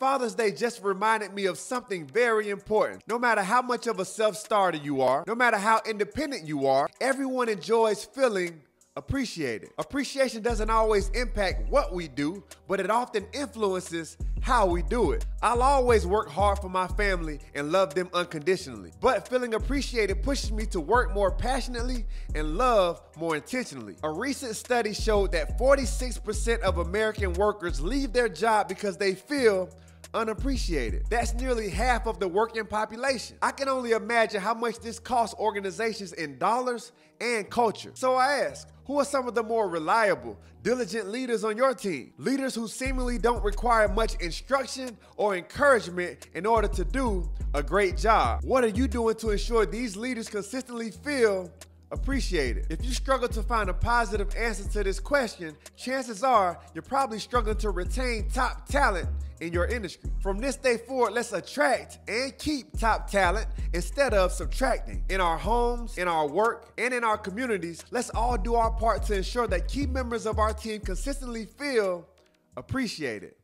Father's Day just reminded me of something very important. No matter how much of a self starter you are, no matter how independent you are, everyone enjoys feeling appreciated. Appreciation doesn't always impact what we do, but it often influences how we do it. I'll always work hard for my family and love them unconditionally, but feeling appreciated pushes me to work more passionately and love more intentionally. A recent study showed that 46% of American workers leave their job because they feel unappreciated. That's nearly half of the working population. I can only imagine how much this costs organizations in dollars and culture. So I ask, who are some of the more reliable, diligent leaders on your team? Leaders who seemingly don't require much instruction or encouragement in order to do a great job. What are you doing to ensure these leaders consistently feel appreciated. If you struggle to find a positive answer to this question, chances are you're probably struggling to retain top talent in your industry. From this day forward, let's attract and keep top talent instead of subtracting. In our homes, in our work, and in our communities, let's all do our part to ensure that key members of our team consistently feel appreciated.